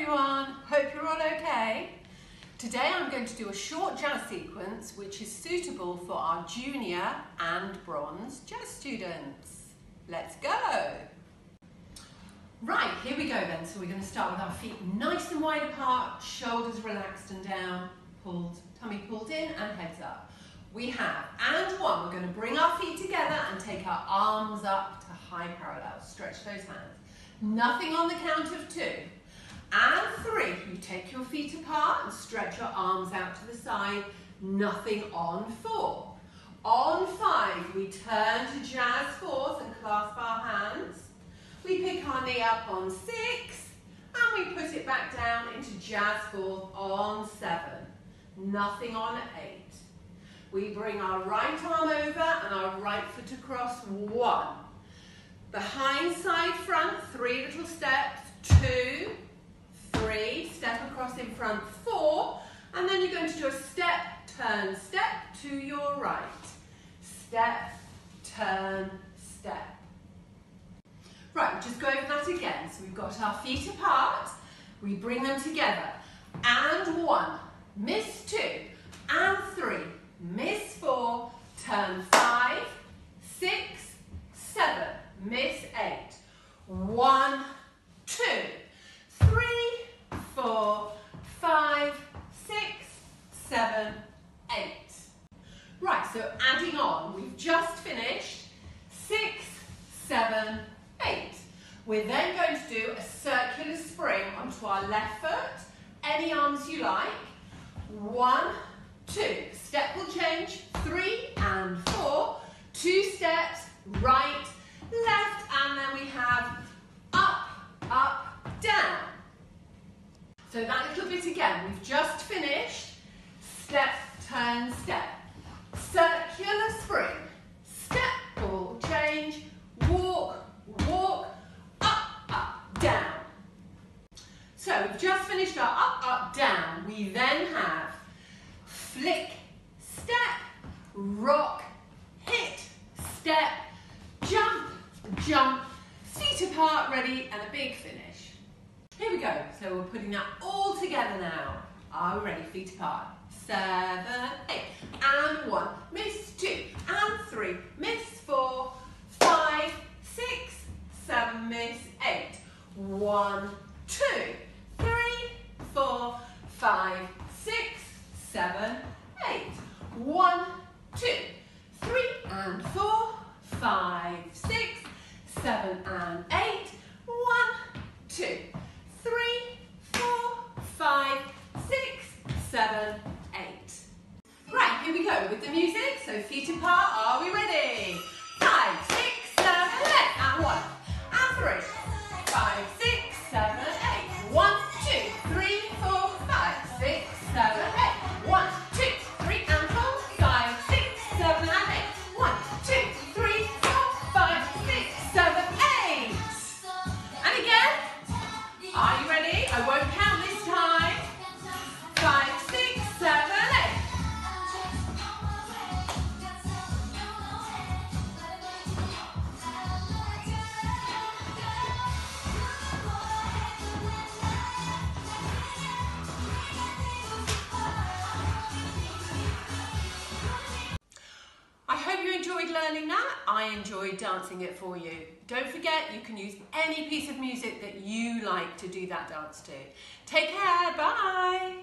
everyone, hope you're all okay. Today I'm going to do a short jazz sequence which is suitable for our junior and bronze jazz students. Let's go! Right, here we go then. So we're going to start with our feet nice and wide apart, shoulders relaxed and down, pulled, tummy pulled in and heads up. We have, and one, we're going to bring our feet together and take our arms up to high parallel. Stretch those hands. Nothing on the count of two. Take your feet apart and stretch your arms out to the side. Nothing on four. On five, we turn to jazz fourth and clasp our hands. We pick our knee up on six, and we put it back down into jazz fourth on seven. Nothing on eight. We bring our right arm over and our right foot across, one. Behind, side, front, three little steps, two, three, in front, four, and then you're going to do a step, turn, step to your right. Step, turn, step. Right, we'll just go over that again. So we've got our feet apart, we bring them together, and one, miss two, and three, miss four, turn five, six, seven, miss eight. One, two, three, four, five, six, seven, eight. Right, so adding on, we've just finished six, seven, eight. We're then going to do a circular spring onto our left foot, any arms you like. One, two. Step ball change, three and four. Two steps, right, left, and then we have up, up, down. So that little bit again, we've just finished. Step, turn, step. Circular spring. Step, ball, change, walk, walk, up, up, down. So we've just finished our up, up, down. We then have flick, step, rock, hit, step, jump, jump, feet apart, ready, and a big finish. Here we go. So we're putting that all together now. Are we ready? Feet apart. Seven, eight, and one. Miss two, and three. Miss four, five, six, seven. Miss eight. One, two, three, four, five, six, seven, eight. One, two, three, and four, five, six, seven, and eight. One, two, three, four, five, six, seven, eight. Right, here we go with the music. So feet apart, are we ready? Five, six, seven, eight, and one, and three, Are you ready? I won't count learning that. I enjoy dancing it for you. Don't forget you can use any piece of music that you like to do that dance to. Take care, bye.